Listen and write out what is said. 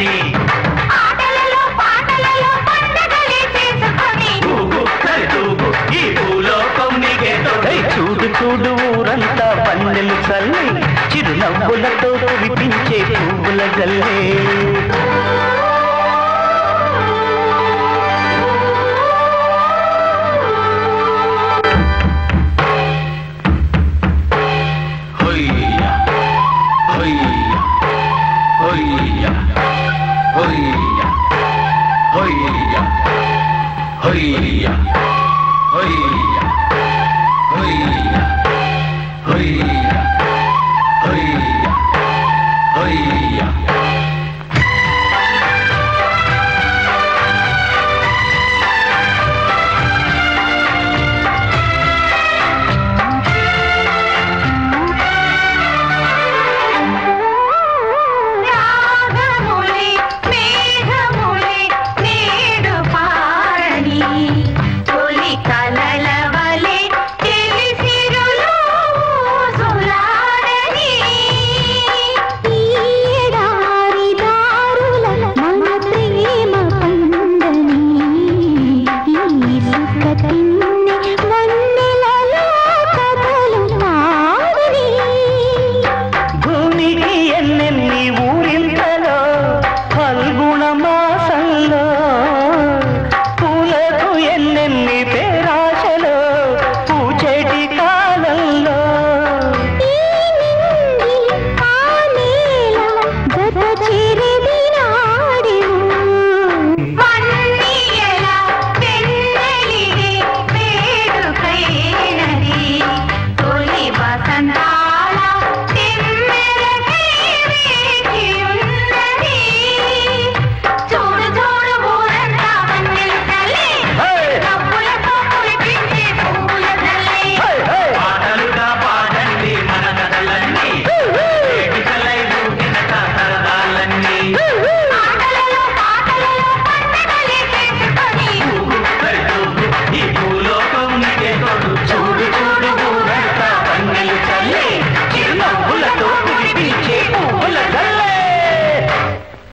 చేసుకొని. చూడు చూడు ఊరంతా పన్నెలు చల్లి చిరునవ్వులతో విపించే పువ్వుల జల్లే. Hoia, hoia, hoia, hoia. Thank you. నీ